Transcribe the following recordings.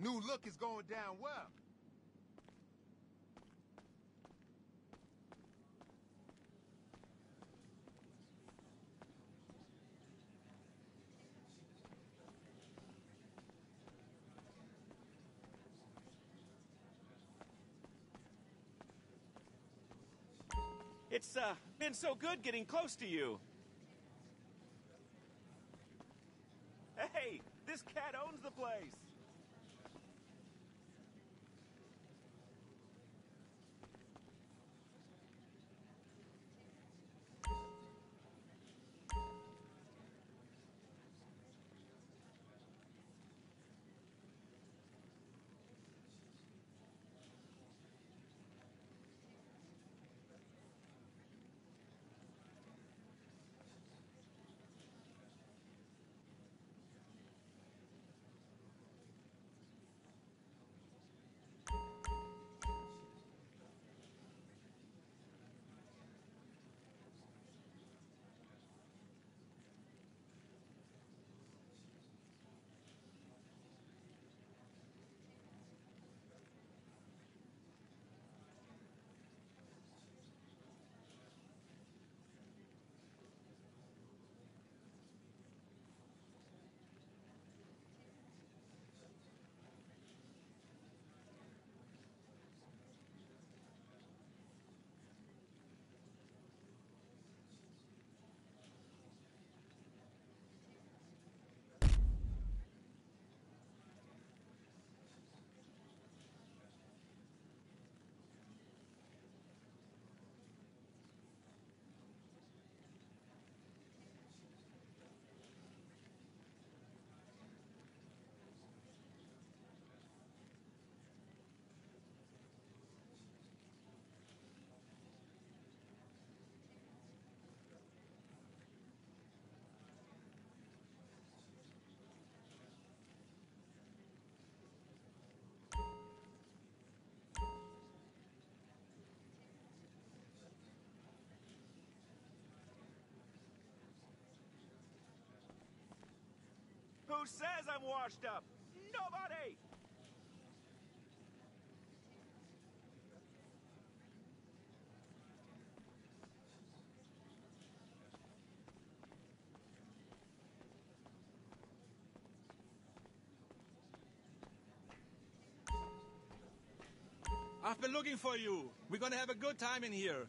New look is going down well. It's, uh, been so good getting close to you. Hey, this cat owns the place. Who says I'm washed up? Nobody! I've been looking for you. We're gonna have a good time in here.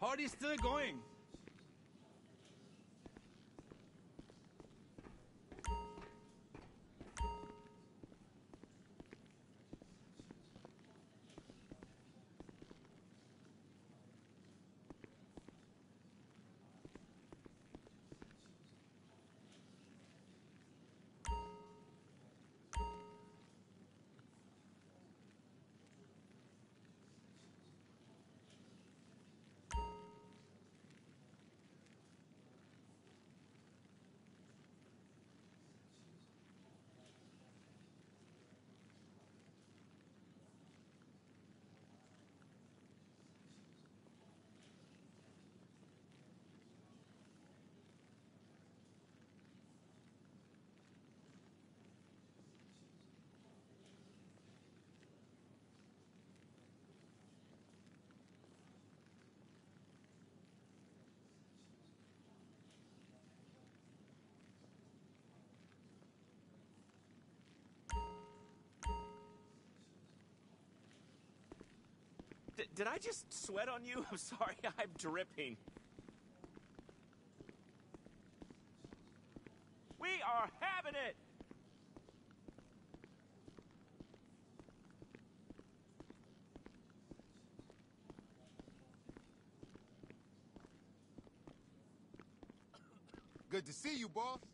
Party's still going. Did I just sweat on you? I'm sorry, I'm dripping. We are having it! Good to see you, boss.